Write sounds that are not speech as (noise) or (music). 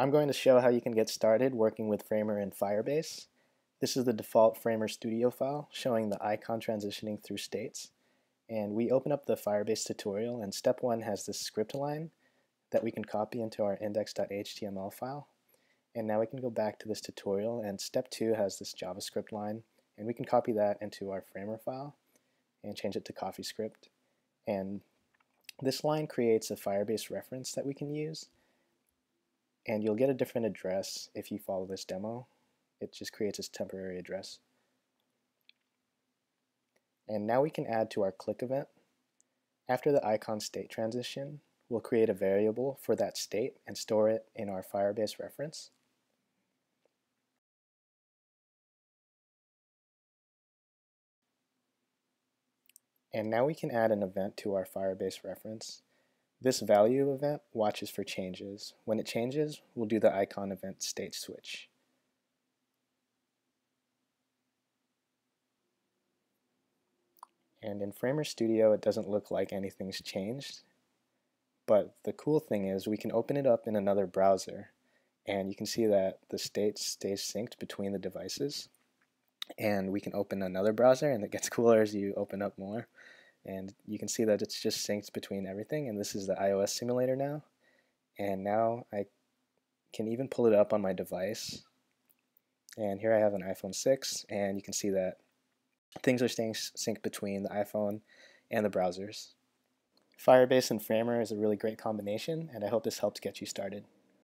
I'm going to show how you can get started working with Framer in Firebase. This is the default Framer Studio file showing the icon transitioning through states. And we open up the Firebase tutorial and step one has this script line that we can copy into our index.html file. And now we can go back to this tutorial and step two has this JavaScript line and we can copy that into our Framer file and change it to CoffeeScript. And this line creates a Firebase reference that we can use and you'll get a different address if you follow this demo. It just creates this temporary address. And now we can add to our click event. After the icon state transition, we'll create a variable for that state and store it in our Firebase reference. And now we can add an event to our Firebase reference this value event watches for changes. When it changes, we'll do the icon event state switch. And in Framer Studio, it doesn't look like anything's changed. But the cool thing is we can open it up in another browser and you can see that the state stays synced between the devices. And we can open another browser and it gets (laughs) cooler as you open up more and you can see that it's just synced between everything and this is the iOS simulator now and now I can even pull it up on my device and here I have an iPhone 6 and you can see that things are staying synced between the iPhone and the browsers. Firebase and Framer is a really great combination and I hope this helped get you started.